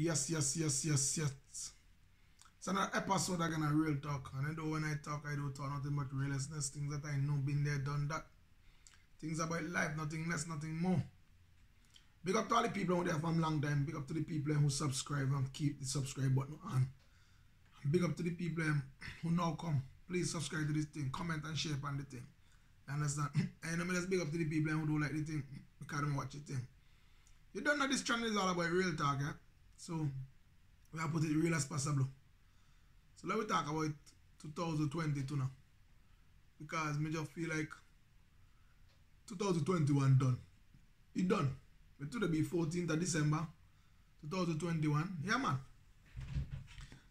Yes, yes, yes, yes, yes. It's another episode I'm gonna real talk. And I know when I talk, I don't talk nothing but realness, things that I know, been there, done that. Things about life, nothing less, nothing more. Big up to all the people out there from long time. Big up to the people who subscribe and keep the subscribe button on. And big up to the people who now come. Please subscribe to this thing, comment and share on the thing. You understand? And I mean, just big up to the people who don't like the thing because they watch the thing. You don't know this channel is all about real talk, eh? So, we have put it real as possible. So, let me talk about 2022 now. Because me just feel like 2021 done. It done. But today be 14th of December 2021. Yeah, man.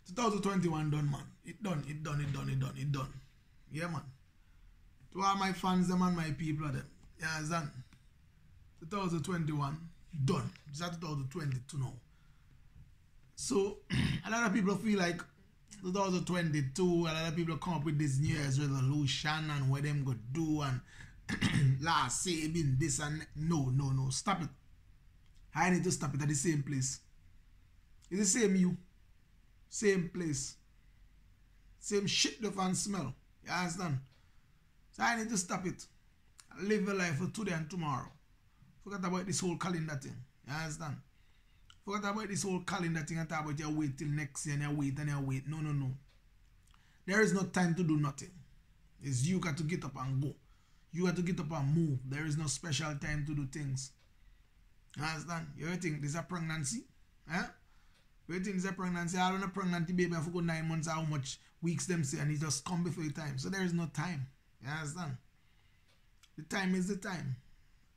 2021 done, man. It done, it done, it done, it done, it done. Yeah, man. To all my fans, them and my people, them. Yeah, understand? 2021 done. It's 2022 now. So, a lot of people feel like 2022, a lot of people come up with this New Year's resolution and what them go do and last saving this and no, no, no. Stop it. I need to stop it at the same place. It's the same you. Same place. Same shit the fan smell. You understand? So I need to stop it. Live a life for today and tomorrow. Forget about this whole calendar thing. You understand? Forget about this whole calendar thing and talk about you wait till next year and you wait and you wait. No, no, no. There is no time to do nothing. It's you got to get up and go. You got to get up and move. There is no special time to do things. Understand? You think this is a pregnancy? Huh? You think this is a pregnancy? I don't know pregnancy baby I forgot nine months how much weeks them say and it just come before the time. So there is no time. You understand? The time is the time.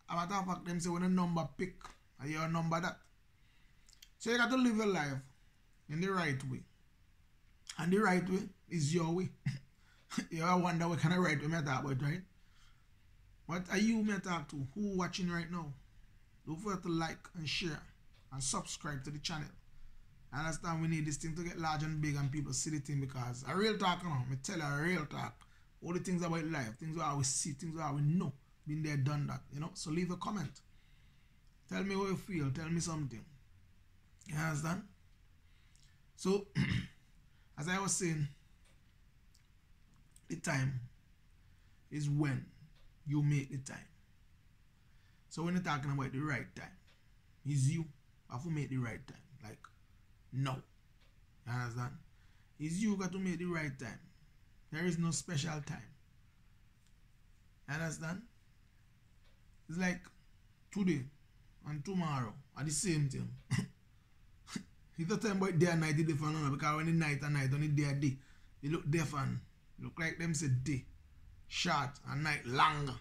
A matter of fact, them say when a number pick, and your number that. So you got to live your life in the right way. And the right way is your way. you ever wonder what kind of right way I talk about, right? What are you me talk to? Who watching right now? Don't forget to like and share and subscribe to the channel. I understand we need this thing to get large and big and people see the thing because a real talk, you know, me tell you a real talk. All the things about life, things that we see, things that we know. Been there, done that, you know. So leave a comment. Tell me how you feel. Tell me something. You understand? So, as I was saying, the time is when you make the time. So when you're talking about the right time, it's you have to make the right time. Like no. You understand? It's you got to make the right time. There is no special time. You understand? It's like today and tomorrow are the same thing. not time about day and night is different no, because when the night and night on the day and day, it look different. Look like them say day short and night longer.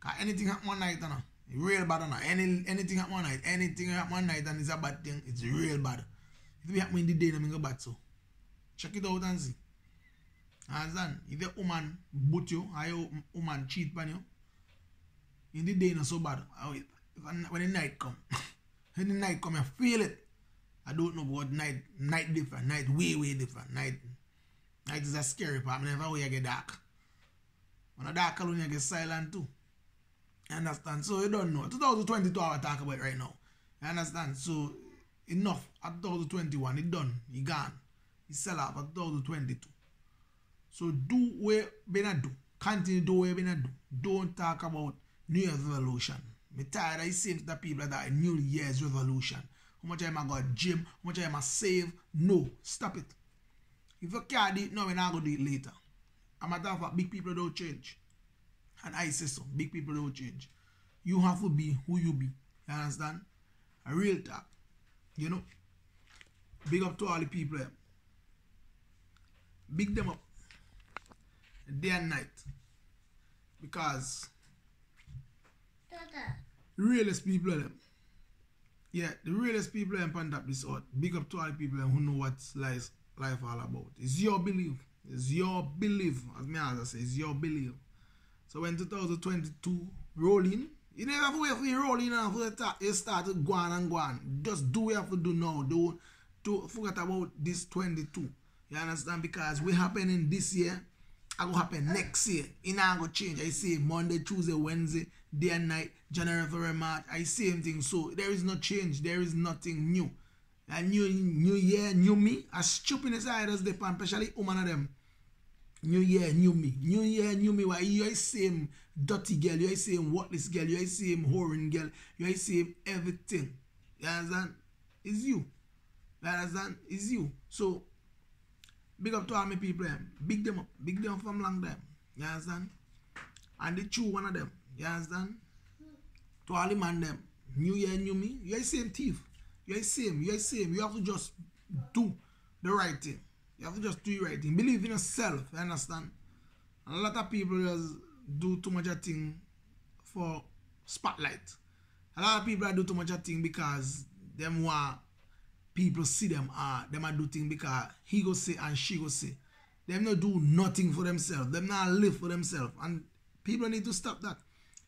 Cause anything happen one night, you real bad, you. Any anything happen one night, anything happen one night and it's a bad thing, it's real bad. It happen in the day, then go bad so. Check it out and see. Understand? If a woman boot you, or your woman cheat on you, in the day not so bad. When the night come, when the night come, I feel it. I don't know about night. Night different. Night way way different. Night, night is a scary part. I never way I get dark. When a dark alone, you get silent too. You understand? So you don't know. 2022 I talk about right now. You understand? So enough at 2021. It done. It gone. It sell off at 2022. So do what you do. Continue do what you do. Don't talk about New Year's resolution. Me tired I say to the people that New Year's resolution. How much am I go gym? How much am I save? No. Stop it. If you can't do it now, we're not going to do it later. A matter of fact, big people don't change. And I say so. Big people don't change. You have to be who you be. You understand? A real talk. You know? Big up to all the people. Big them up. Day and night. Because the realest people them. Yeah, the realest people them pan up this out. Big up to all the people who know what life, life all about. It's your belief. It's your belief. As me as I say, it's your belief. So when 2022 rolling, you never have to wait for you rolling and for you start to go on and go on. Just do what you have to do now. Don't, don't forget about this 22. You understand? Because we happening this year, I go happen next year. It not go change. I say Monday, Tuesday, Wednesday, day and night, January, February, March. I same thing. So there is no change. There is nothing new. A new new year, new me. As stupid as I the pan, especially woman of them. New year, new me. New year, new me. Why you are same dirty girl, you are same worthless girl, you are same whoring girl, you are same everything. You understand? It's you. You understand? It's you. So big up to all my people. Them. Big them up. Big them up from long time. You understand? And the true one of them. You understand? To all the man them. New year, new me. You are the same thief. You're the same. You're the same. You have to just do the right thing. You have to just do the right thing. Believe in yourself. You understand? And a lot of people just do too much of thing for spotlight. A lot of people do too much of thing because them want people see them uh them are do thing because he go say and she go say. Them not do nothing for themselves. Them not live for themselves. And people need to stop that.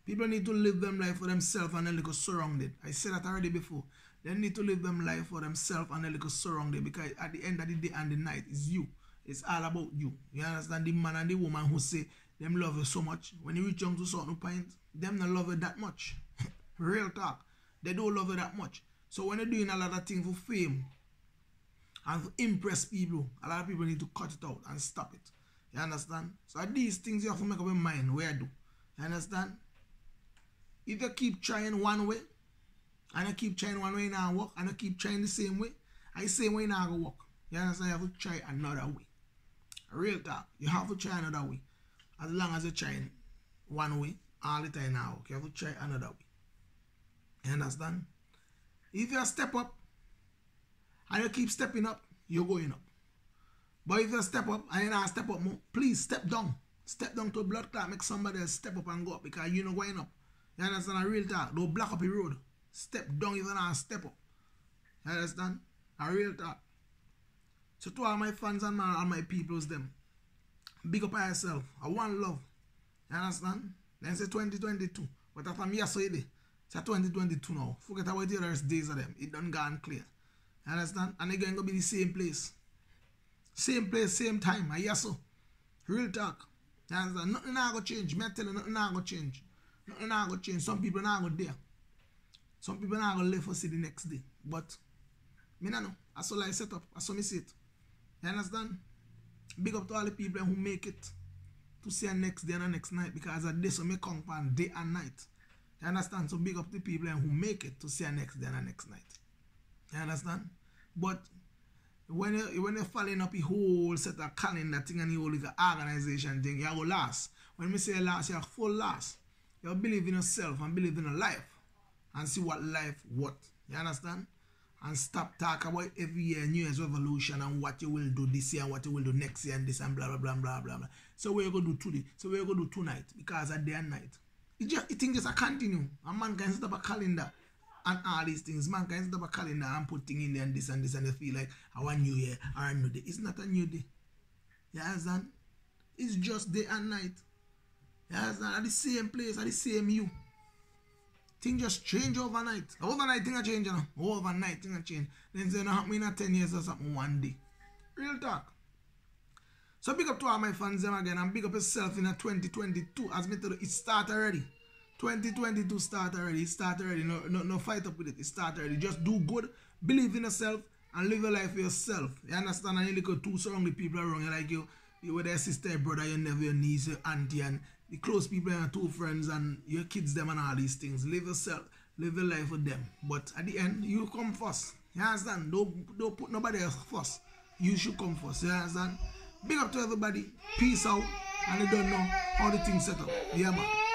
People need to live them life for themselves and they go surrounded. I said that already before. They need to live them life for themselves and a little surrounding because at the end of the day and the night is you. It's all about you. You understand? The man and the woman who say them love you so much. When you reach young to certain point, them not love you that much. Real talk. They don't love you that much. So when you're doing a lot of things for fame and to impress people, a lot of people need to cut it out and stop it. You understand? So these things you have to make up your mind where do. You understand? If you keep trying one way, and I keep trying one way now work, and I keep trying the same way, I same way now go work. You understand? You have to try another way. Real talk. You have to try another way. As long as you're trying one way, all the time now. You have to try another way. You understand? If you step up and you keep stepping up, you're going up. But if you step up and you not step up more, please step down. Step down to a blood clot, make somebody else step up and go up because you're not going up. You understand? A real talk. Don't block up the road. Step down even and step up. You understand? A real talk. So to all my fans and my, all my peoples them, big up yourself. I want love. You understand? Then say 2022. But after me, I saw. It's 2022 now. Forget about the rest days of them. It done gone clear. You understand? And again, going to be the same place. Same place, same time. I yes so. Real talk. You understand? Nothing not going to change. Me tell you, nothing not going to change. Nothing not going to change. Some people not going to there. Some people not gonna live for see the next day. But me no know. That's all I set up. That's how me see it. You understand? Big up to all the people who make it to see a next day and a next night because a day so me come day and night. You understand? So big up the people who make it to see a next day and a next night. You understand? But when you when you're following up a whole set of calendar thing and the whole like organization thing, you go last. When we say last, you're full last. You believe in yourself and believe in your life and see what life what. You understand? And stop talk about every year New Year's revolution and what you will do this year and what you will do next year and this and blah blah blah blah blah blah. So we're gonna do today? So we're gonna do tonight? Because at day and night. It just it things just a continue. And man can set up a calendar and all these things. Man can set up a calendar and put things in there and this and this and they feel like want new year a new day. It's not a new day. You understand? It's just day and night. You understand? At the same place, at the same you. Things just change overnight. Overnight thing a change. Overnight thing a change. Then say no happen in 10 years or something one day. Real talk. So big up to all my fans them again and big up yourself in a 2022. As me tell you, it start already. 2022 start already. It start already. No, no, no fight up with it. It start already. Just do good. Believe in yourself and live your life for yourself. You understand? And you look at two surrounding people around you like you, you with your sister, your brother, your nephew, your niece, your auntie, and the close people and your two friends and your kids them and all these things. Live yourself, live your life with them. But at the end, you come first. You understand? Don't don't put nobody else first. You should come first. You understand? Big up to everybody. Peace out. And you don't know how the thing set up. Yeah man.